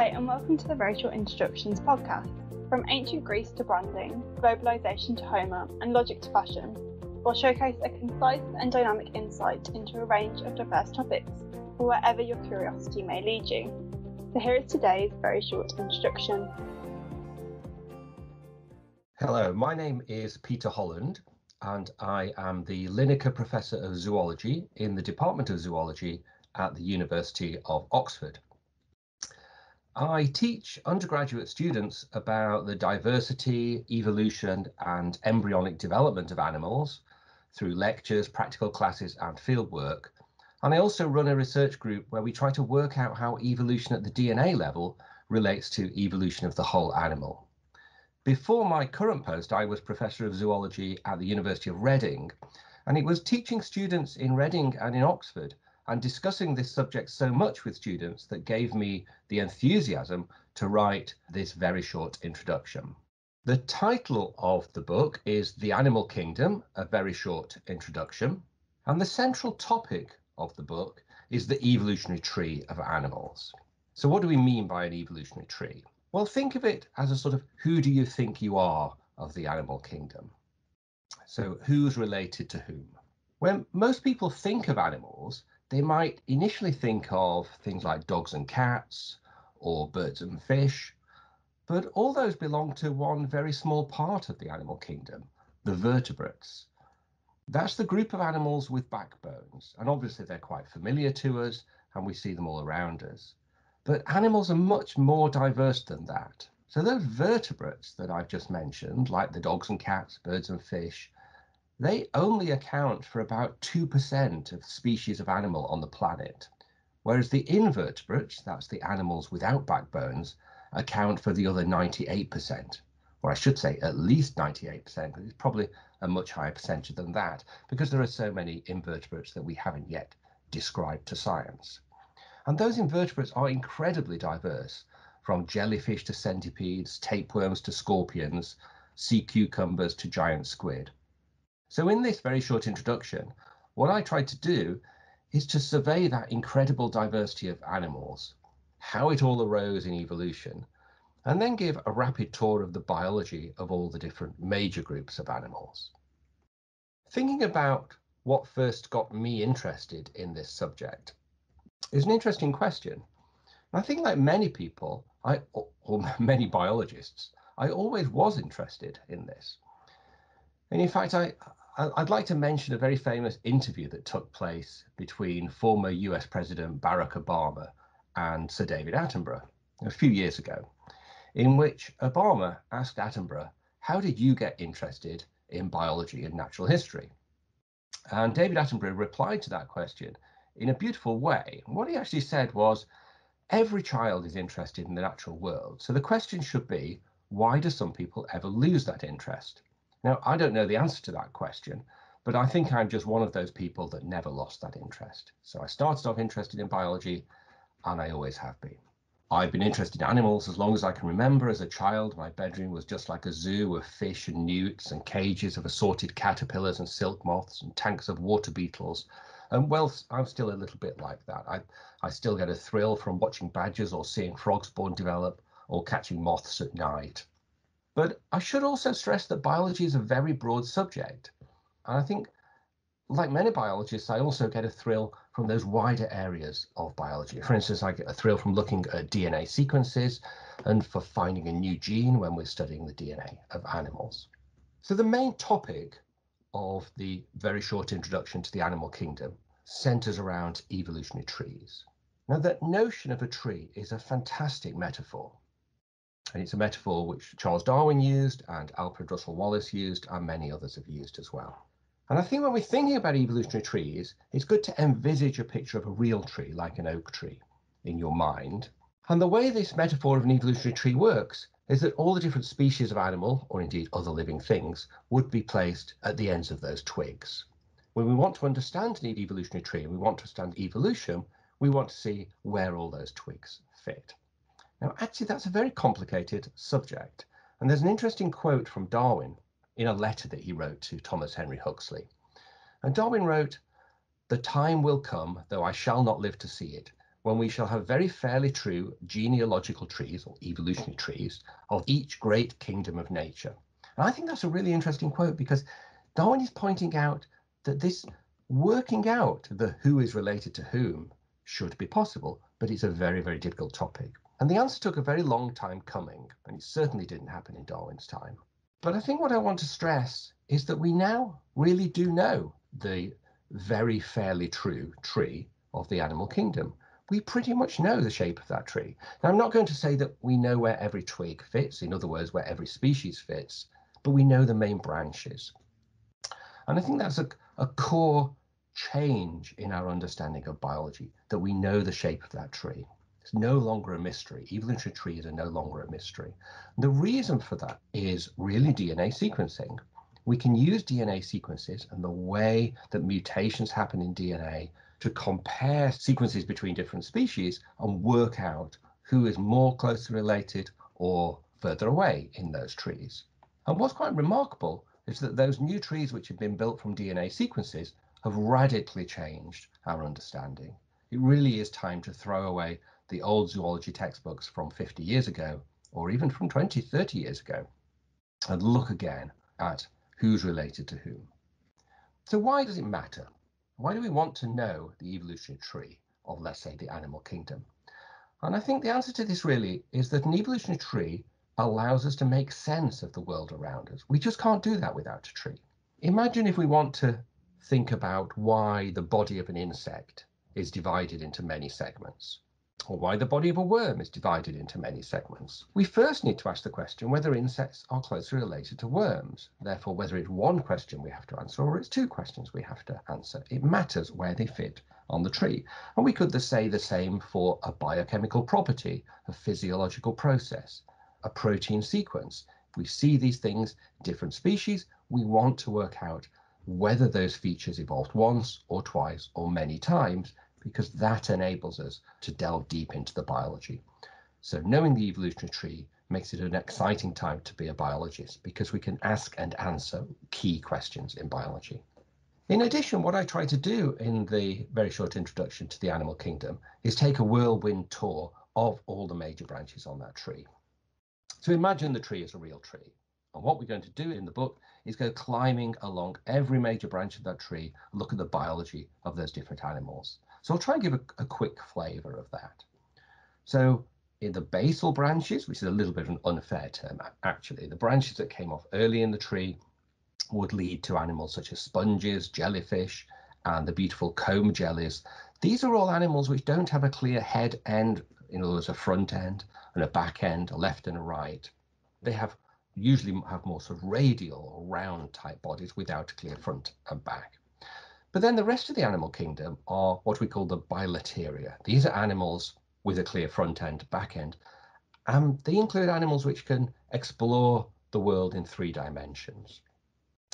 Hi, and welcome to the Very Short Introductions podcast. From ancient Greece to branding, globalization to Homer, and logic to fashion, we'll showcase a concise and dynamic insight into a range of diverse topics for wherever your curiosity may lead you. So here is today's very short introduction. Hello, my name is Peter Holland, and I am the Linacre Professor of Zoology in the Department of Zoology at the University of Oxford. I teach undergraduate students about the diversity, evolution, and embryonic development of animals through lectures, practical classes, and fieldwork. And I also run a research group where we try to work out how evolution at the DNA level relates to evolution of the whole animal. Before my current post, I was Professor of Zoology at the University of Reading, and it was teaching students in Reading and in Oxford and discussing this subject so much with students that gave me the enthusiasm to write this very short introduction. The title of the book is The Animal Kingdom, a very short introduction, and the central topic of the book is the evolutionary tree of animals. So, what do we mean by an evolutionary tree? Well, think of it as a sort of who do you think you are of the animal kingdom? So, who's related to whom? When most people think of animals, they might initially think of things like dogs and cats or birds and fish, but all those belong to one very small part of the animal kingdom, the vertebrates. That's the group of animals with backbones, and obviously they're quite familiar to us and we see them all around us. But animals are much more diverse than that. So those vertebrates that I've just mentioned, like the dogs and cats, birds and fish, they only account for about 2% of species of animal on the planet, whereas the invertebrates, that's the animals without backbones, account for the other 98%. Or I should say at least 98%, but it's probably a much higher percentage than that because there are so many invertebrates that we haven't yet described to science. And those invertebrates are incredibly diverse, from jellyfish to centipedes, tapeworms to scorpions, sea cucumbers to giant squid. So in this very short introduction, what I tried to do is to survey that incredible diversity of animals, how it all arose in evolution, and then give a rapid tour of the biology of all the different major groups of animals. Thinking about what first got me interested in this subject is an interesting question. I think like many people, I or many biologists, I always was interested in this. And in fact, I, I'd like to mention a very famous interview that took place between former US President Barack Obama and Sir David Attenborough a few years ago, in which Obama asked Attenborough, How did you get interested in biology and natural history? And David Attenborough replied to that question in a beautiful way. What he actually said was, Every child is interested in the natural world. So the question should be, why do some people ever lose that interest? Now, I don't know the answer to that question, but I think I'm just one of those people that never lost that interest. So I started off interested in biology, and I always have been. I've been interested in animals as long as I can remember. As a child, my bedroom was just like a zoo of fish and newts and cages of assorted caterpillars and silk moths and tanks of water beetles. And well, I'm still a little bit like that. I, I still get a thrill from watching badgers or seeing frogs spawn develop or catching moths at night. But I should also stress that biology is a very broad subject. And I think, like many biologists, I also get a thrill from those wider areas of biology. For instance, I get a thrill from looking at DNA sequences and for finding a new gene when we're studying the DNA of animals. So, the main topic of the very short introduction to the animal kingdom centers around evolutionary trees. Now, that notion of a tree is a fantastic metaphor. And it's a metaphor which Charles Darwin used and Alfred Russel Wallace used and many others have used as well. And I think when we're thinking about evolutionary trees, it's good to envisage a picture of a real tree, like an oak tree, in your mind. And the way this metaphor of an evolutionary tree works is that all the different species of animal, or indeed other living things, would be placed at the ends of those twigs. When we want to understand an evolutionary tree and we want to understand evolution, we want to see where all those twigs fit. Now, actually, that's a very complicated subject. And there's an interesting quote from Darwin in a letter that he wrote to Thomas Henry Huxley. And Darwin wrote, The time will come, though I shall not live to see it, when we shall have very fairly true genealogical trees or evolutionary trees of each great kingdom of nature. And I think that's a really interesting quote because Darwin is pointing out that this working out the who is related to whom should be possible, but it's a very, very difficult topic. And the answer took a very long time coming, and it certainly didn't happen in Darwin's time. But I think what I want to stress is that we now really do know the very fairly true tree of the animal kingdom. We pretty much know the shape of that tree. Now, I'm not going to say that we know where every twig fits, in other words, where every species fits, but we know the main branches. And I think that's a, a core change in our understanding of biology, that we know the shape of that tree. It's no longer a mystery. Evolutionary trees are no longer a mystery. The reason for that is really DNA sequencing. We can use DNA sequences and the way that mutations happen in DNA to compare sequences between different species and work out who is more closely related or further away in those trees. And what's quite remarkable is that those new trees which have been built from DNA sequences have radically changed our understanding. It really is time to throw away the old zoology textbooks from 50 years ago, or even from 20, 30 years ago, and look again at who's related to whom. So why does it matter? Why do we want to know the evolutionary tree of, let's say, the animal kingdom? And I think the answer to this really is that an evolutionary tree allows us to make sense of the world around us. We just can't do that without a tree. Imagine if we want to think about why the body of an insect is divided into many segments or why the body of a worm is divided into many segments. We first need to ask the question whether insects are closely related to worms. Therefore, whether it's one question we have to answer or it's two questions we have to answer. It matters where they fit on the tree. And we could say the same for a biochemical property, a physiological process, a protein sequence. If we see these things in different species, we want to work out whether those features evolved once or twice or many times because that enables us to delve deep into the biology. So knowing the evolutionary tree makes it an exciting time to be a biologist because we can ask and answer key questions in biology. In addition, what I try to do in the very short introduction to the animal kingdom is take a whirlwind tour of all the major branches on that tree. So imagine the tree is a real tree. And what we're going to do in the book is go climbing along every major branch of that tree look at the biology of those different animals. So I'll try and give a, a quick flavour of that. So in the basal branches, which is a little bit of an unfair term actually, the branches that came off early in the tree would lead to animals such as sponges, jellyfish, and the beautiful comb jellies. These are all animals which don't have a clear head end, in other words, a front end and a back end, a left and a right. They have usually have more sort of radial or round type bodies without a clear front and back. But then the rest of the animal kingdom are what we call the bilateria. These are animals with a clear front end, back end. Um, they include animals which can explore the world in three dimensions.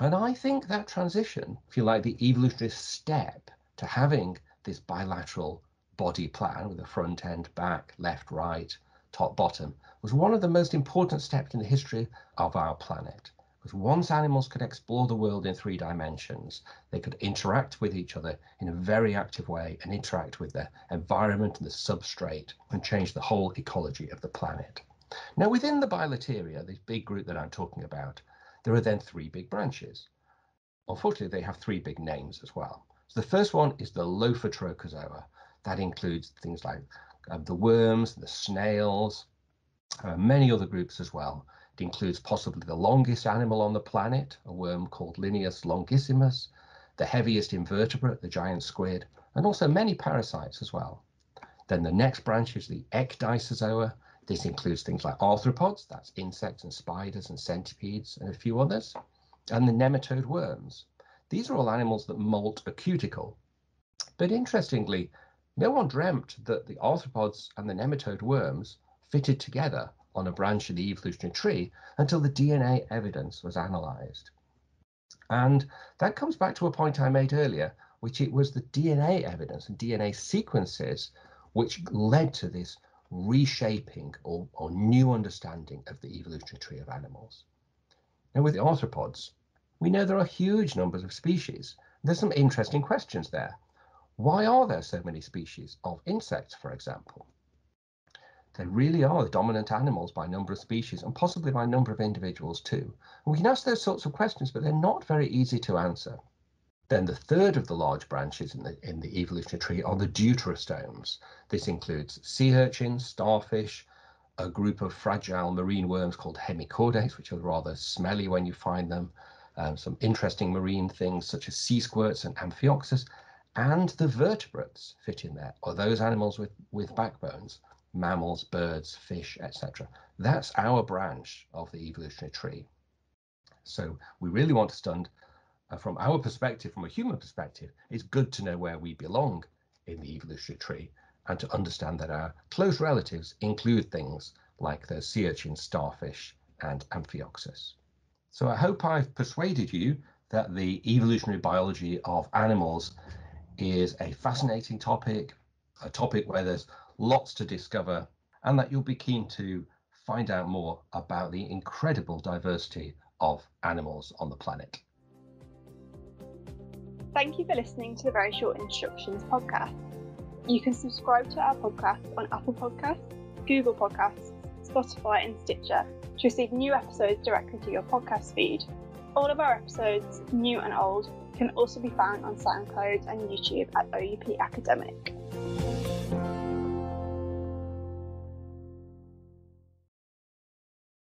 And I think that transition, if you like, the evolutionary step to having this bilateral body plan with a front end, back, left, right, top, bottom, was one of the most important steps in the history of our planet. Because once animals could explore the world in three dimensions, they could interact with each other in a very active way and interact with the environment and the substrate and change the whole ecology of the planet. Now, within the bilateria, this big group that I'm talking about, there are then three big branches. Unfortunately, they have three big names as well. So the first one is the Lophotrochozoa. That includes things like uh, the worms, the snails, uh, many other groups as well. Includes possibly the longest animal on the planet, a worm called Lineus longissimus, the heaviest invertebrate, the giant squid, and also many parasites as well. Then the next branch is the Ecdysozoa. This includes things like arthropods, that's insects and spiders and centipedes and a few others, and the nematode worms. These are all animals that molt a cuticle. But interestingly, no one dreamt that the arthropods and the nematode worms fitted together on a branch of the evolutionary tree until the DNA evidence was analyzed. And that comes back to a point I made earlier, which it was the DNA evidence and DNA sequences which led to this reshaping or, or new understanding of the evolutionary tree of animals. Now with the arthropods, we know there are huge numbers of species. There's some interesting questions there. Why are there so many species of insects, for example? They really are the dominant animals by number of species and possibly by number of individuals too. And we can ask those sorts of questions, but they're not very easy to answer. Then the third of the large branches in the, in the evolutionary tree are the deuterostomes. This includes sea urchins, starfish, a group of fragile marine worms called hemichordates, which are rather smelly when you find them, um, some interesting marine things such as sea squirts and amphioxus, and the vertebrates fit in there, or those animals with, with backbones mammals, birds, fish, etc. That's our branch of the evolutionary tree. So we really want to stand uh, from our perspective, from a human perspective, it's good to know where we belong in the evolutionary tree and to understand that our close relatives include things like the sea urchin, starfish, and amphioxus. So I hope I've persuaded you that the evolutionary biology of animals is a fascinating topic, a topic where there's lots to discover, and that you'll be keen to find out more about the incredible diversity of animals on the planet. Thank you for listening to the Very Short Introductions podcast. You can subscribe to our podcast on Apple Podcasts, Google Podcasts, Spotify, and Stitcher to receive new episodes directly to your podcast feed. All of our episodes, new and old, can also be found on SoundCloud and YouTube at OUP Academic.